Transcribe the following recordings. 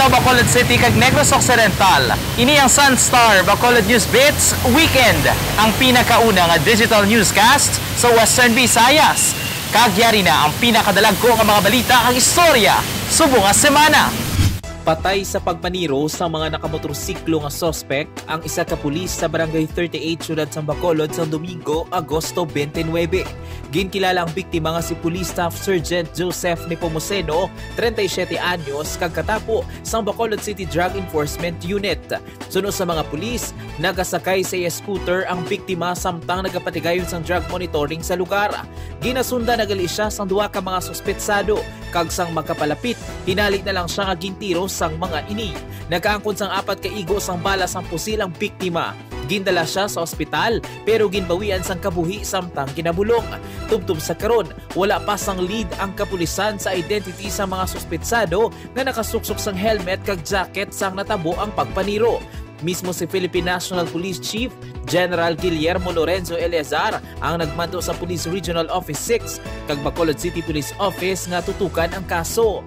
adlaw Bacolod City kag Negros Occidental. Ini ang Sunstar Bacolod News Bits Weekend, ang pinakauna nga digital newscast sa Western Visayas. Kagyari na ang pinakadalagko nga mga balita ang istorya subong nga semana. Patay sa pagpaniro sa mga nakamotorsiklo nga suspect ang isa ka pulis sa Barangay 38 Siyudad sa Bacolod sa Domingo, Agosto 29. Ginkilala ang biktima nga si Police Staff Sergeant Joseph Nepomuceno, 37 anyos, kag katapo sa Bacolod City Drug Enforcement Unit. Suno sa mga pulis, nagasakay sa scooter ang biktima samtang nagapatigayon sang drug monitoring sa lugar. Ginasunda nagali siya sang duha ka mga suspetsado kag sang magkapalapit, hinalik na lang siya nga gintiro sang mga ini. Nagkaangkon sang apat ka igo sang bala sang pusil ang biktima. Gindala siya sa ospital pero ginbawian sang kabuhi samtang kinabulong. Tubtub sa karon, wala pa sang lead ang kapulisan sa identity sa mga suspetsado nga nakasuksok sang helmet kag jacket sang natabo ang pagpaniro. Mismo si Philippine National Police Chief General Guillermo Lorenzo Eleazar ang nagmando sa Police Regional Office 6 kag Bacolod City Police Office nga tutukan ang kaso.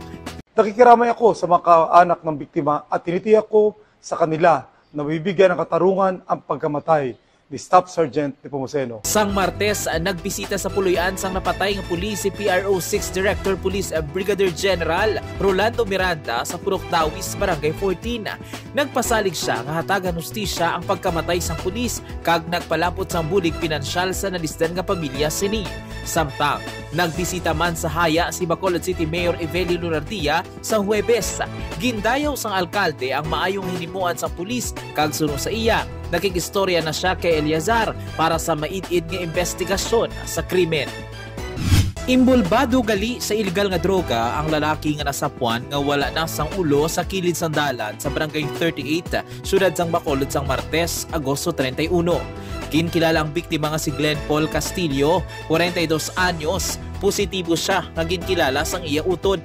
Nakikiramay ako sa mga anak ng biktima at tinitiyak ko sa kanila na bibigyan ng katarungan ang pagkamatay ni Staff Sergeant Nepomuceno. Sang Martes, nagbisita sa puluyan sang napatay ng pulis si PRO 6 Director Police Brigadier General Rolando Miranda sa Purok Dawis, Barangay 14. Nagpasalig siya nga hatagan hustisya ang pagkamatay sang pulis kag nagpalapot sang bulig pinansyal sa nalisdan nga pamilya sini. Samtang, nagbisita man sa haya si Bacolod City Mayor Evelio Lunardia sa Huwebes. Gindayaw sang alkalde ang maayong hinimuan sa pulis kag suno sa iya. Nakikistorya na siya kay Eliazar para sa maid-id nga investigasyon sa krimen. Imbulbado gali sa ilegal nga droga ang lalaki nga nasapuan nga wala na sang ulo sa kilid sang dalan sa barangay 38, syudad sang Bacolod sang Martes, Agosto 31. Kinkilala ang biktima nga si Glenn Paul Castillo, 42 anyos, positibo siya nga ginkilala sang iya utod.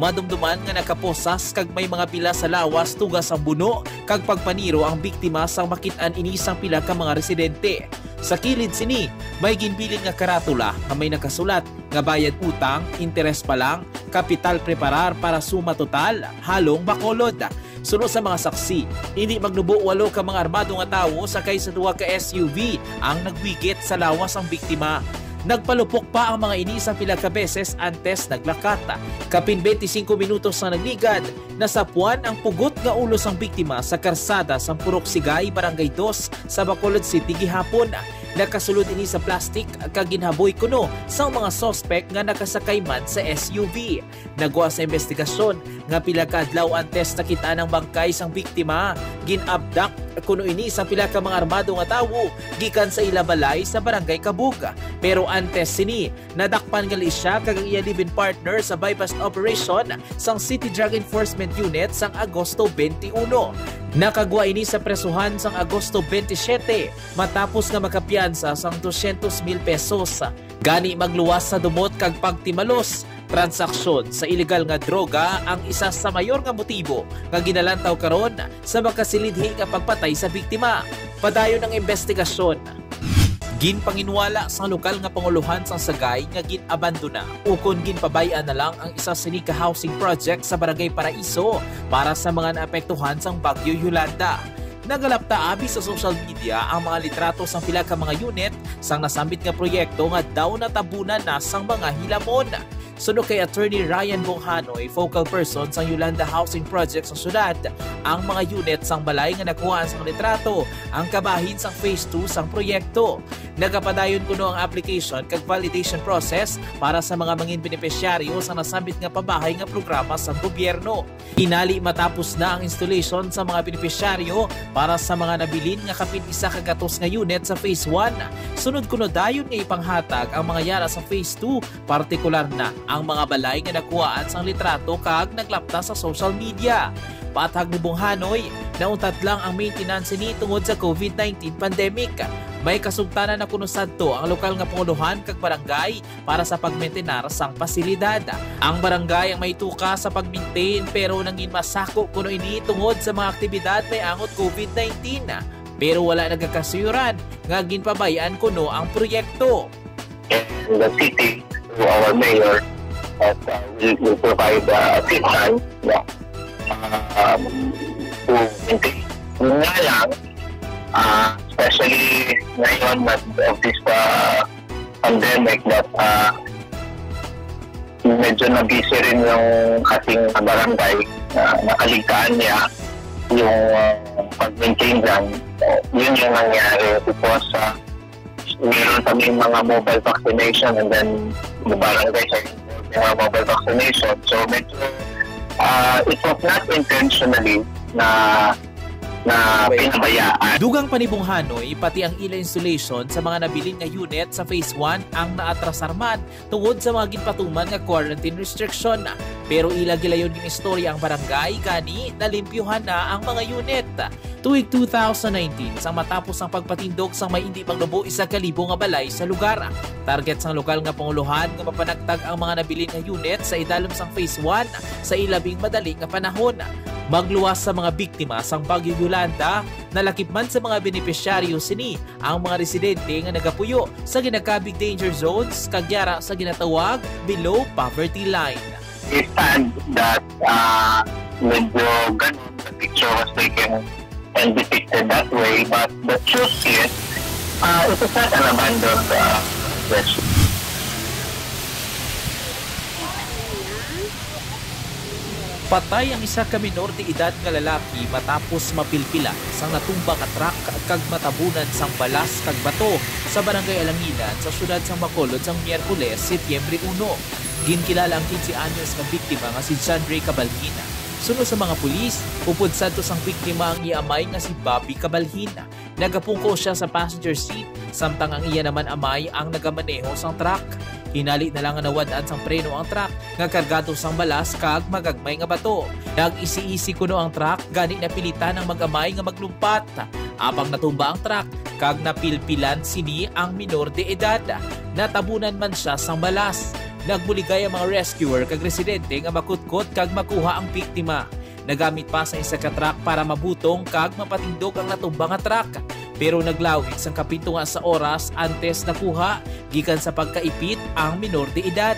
Madumduman nga nakaposas kag may mga pila sa lawas tugas ang buno kag pagpaniro ang biktima sang makit-an inisang pila ka mga residente. Sa kilid sini, may ginbiling nga karatula nga may nakasulat nga bayad utang, interes pa lang, kapital preparar para suma total, halong bakolod. Suno sa mga saksi, hindi magnubo walo ka mga armado nga tawo sakay sa duwa ka SUV ang nagwigit sa lawas ang biktima. Nagpalupok pa ang mga ini sa pila ka antes naglakata. Kapin 25 minutos na nagligad, nasapuan ang pugot nga ulo sang biktima sa karsada sa Purok Sigay, Barangay 2 sa Bacolod City gihapon. Nakasulod ini sa plastic kag ginhaboy kuno sa mga sospek nga nakasakay man sa SUV. Nagwa sa investigasyon nga pila ka adlaw antes nakita ng bangkay sang biktima, ginabdak kuno ini sa pila ka mga armado nga tawo gikan sa ilabalay sa barangay Kabuga. Pero antes sini nadakpan gali siya kag ang iya live partner sa bypass operation sang City Drug Enforcement Unit sang Agosto 21. Nakagwa ini sa presuhan sang Agosto 27 matapos nga makapiyansa sang 200 mil pesos. Gani magluwas sa dumot kag pagtimalos transaksyon sa ilegal nga droga ang isa sa mayor nga motibo nga ginalantaw karon sa makasilidhi nga pagpatay sa biktima. Padayon ang investigasyon. Ginpanginwala sa lokal nga panguluhan sa Sagay nga ginabandona ukon ginpabayan na lang ang isa sinika housing project sa Barangay Paraiso para sa mga naapektuhan sang Bagyo Yolanda. Nagalapta abi sa social media ang mga litrato sang pila ka mga unit sang nasambit nga proyekto nga daw natabunan na sang mga hilamon. Suno kay Attorney Ryan Bonghanoy, focal person sa Yolanda Housing Project sa syudad, ang mga unit sang balay nga nakuha sang litrato ang kabahin sang phase 2 sang proyekto. Nagapadayon kuno ang application kag validation process para sa mga mangin benepisyaryo sa nasambit nga pabahay nga programa sa gobyerno. Inali matapos na ang installation sa mga benepisyaryo para sa mga nabilin nga kapin isa ka gatos nga unit sa phase 1. Sunod kuno dayon nga ipanghatag ang mga yara sa phase 2, partikular na ang mga balay nga nakuhaan sang litrato kag naglapta sa social media. Patag ni Bonghanoy, nauntat lang ang maintenance ni tungod sa COVID-19 pandemic. May kasugtanan na kuno sadto ang lokal nga panguluhan kag barangay para sa pagmaintenar sang pasilidad. Ang barangay ang may tuka sa pagmaintain pero nangin masako kuno ini tungod sa mga aktibidad may angot COVID-19. Pero wala nagakasuyuran nga ginpabayaan kuno ang proyekto. in the city to our mayor that uh, will, will provide uh, assistance yeah, um, to maintain. Nga lang, uh, especially ngayon that of this uh, pandemic that uh, medyo na-busy rin yung ating barangay na nakaligtaan niya yung uh, pag-maintain lang. Uh, yun yung nangyari because uh, meron kami mga mobile vaccination and then the barangay sa mga mobile vaccination. So medyo uh, it was not intentionally na na pinabayaan. Dugang panibong Hanoy, pati ang ila installation sa mga nabilin nga unit sa Phase 1 ang naatrasarman tungod sa mga ginpatuman nga quarantine restriction. Pero ila gilayon yung istorya ang barangay gani nalimpyuhan na ang mga unit. Tuig 2019, sang matapos ang pagpatindog sang may hindi panglubo isa kalibo nga balay sa lugar. Target sang lokal nga panguluhan nga mapanagtag ang mga nabilin nga unit sa idalom sang Phase 1 sa ilabing madali nga panahon magluwas sa mga biktima sang Bagyo Yolanda, nalakip man sa mga benepisyaryo sini ang mga residente nga nagapuyo sa ginakabig danger zones kagyara sa ginatawag below poverty line. We stand that uh, medyo ganun the picture was taken and depicted that way but the truth is uh, it is not an abandoned uh, rescue. Patay ang isa ka minor edad nga lalaki matapos mapilpila sang natumba ka truck kag matabunan sang balas kag bato sa barangay Alangilan sa syudad sang Bacolod sang Miyerkules, Setyembre 1. Ginkilala ang 15 anyos nga biktima nga si John Ray Cabalhina. Sunod sa mga pulis, upod sadto sang biktima ang iamay nga si Bobby Cabalhina. Nagapungko siya sa passenger seat samtang ang iya naman amay ang nagamaneho sang truck. Hinali na lang nawadaan sang preno ang truck nga kargado sang balas kag magagmay nga bato. Nag-isi-isi kuno ang truck gani napilitan ang mag-amay nga maglumpat. Apang natumba ang truck kag napilpilan sini ang minor de edad. Natabunan man siya sang balas. Nagbuligay ang mga rescuer kag residente nga makutkot kag makuha ang biktima. Nagamit pa sa isa ka truck para mabutong kag mapatindog ang natumba nga truck pero naglawig sang kapito nga sa oras antes nakuha gikan sa pagkaipit ang minor de edad.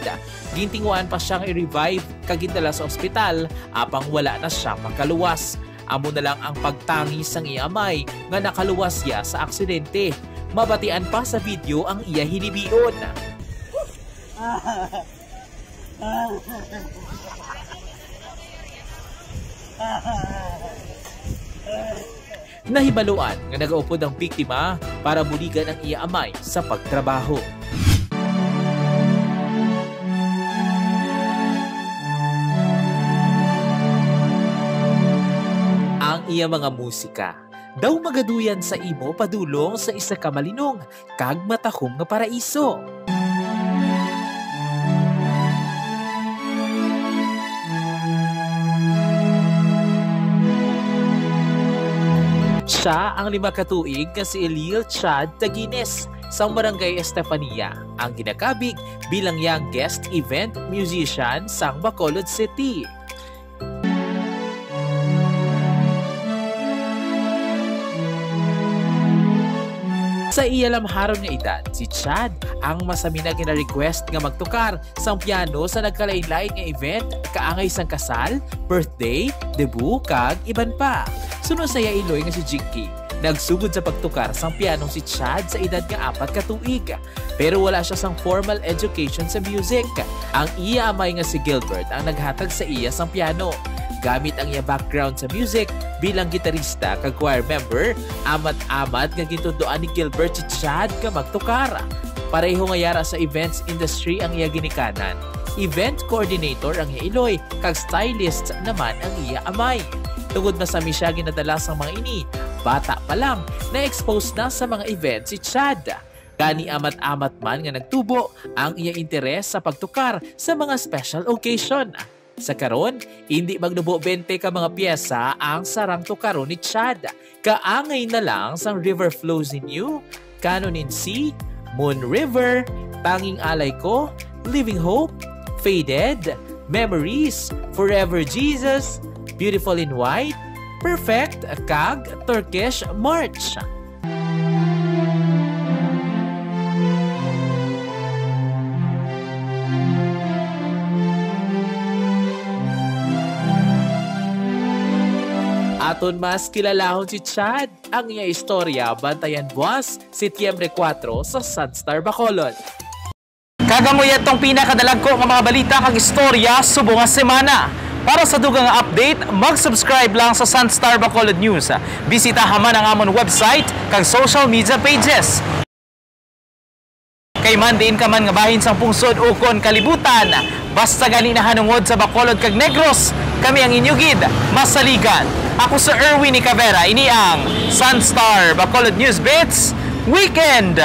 Gintinguan pa siyang i-revive kagindala sa ospital apang wala na siya makaluwas. Amo na lang ang pagtangi sang iamay nga nakaluwas siya sa aksidente. Mabatian pa sa video ang iya hinibion. Nahibaluan nga nagaupod ang biktima para buligan ang iya amay sa pagtrabaho. Ang iya mga musika daw magaduyan sa imo padulong sa isa ka malinong kag matahom nga paraiso. Siya ang lima katuig nga si Elil Chad Tagines sa Barangay Estefania, ang ginakabig bilang youngest event musician sa Bacolod City. Sa iya lamharon nga edad, si Chad ang masami na gina-request nga magtukar sang piano sa nagkalain-lain nga event kaangay sang kasal, birthday, debut, kag iban pa. Sunod sa iya iloy nga si Jinky, nagsugod sa pagtukar sang piano si Chad sa edad nga apat ka tuig. Pero wala siya sang formal education sa music. Ang iya amay nga si Gilbert ang naghatag sa iya sang piano gamit ang iya background sa music bilang gitarista kag choir member, amat-amat nga gintunduan ni Gilbert si Chad ka magtukara. Pareho nga yara sa events industry ang iya ginikanan. Event coordinator ang iya iloy, kag stylist naman ang iya amay. Tungod masami siya ginadala sa mga ini, bata pa lang, na-expose na sa mga events si Chad. Gani amat-amat man nga nagtubo ang iya interes sa pagtukar sa mga special occasion. Sa karon, hindi magnubo 20 ka mga piyesa ang sarang tukaron ni Chad. Kaangay na lang sang River Flows in You, Canon in Sea, Moon River, Tanging Alay Ko, Living Hope, Faded, Memories, Forever Jesus, Beautiful in White, Perfect, Kag, Turkish March. Aton mas kilalahon si Chad. Ang iya istorya, bantayan buwas, Setyembre 4 sa Sunstar Bacolod. Kagamuyat tong pinakadalag ko mga balita kag istorya subong semana. Para sa dugang update, mag-subscribe lang sa Sunstar Bacolod News. Bisitahan man ang amon website kag social media pages. Kay man diin ka man nga bahin sang pungsod ukon kalibutan. Basta gani na hanungod sa Bacolod kag Negros, kami ang inyong gid, masaligan. Ako sa Erwin ni Cavera, ini ang Sunstar Bacolod News Bits Weekend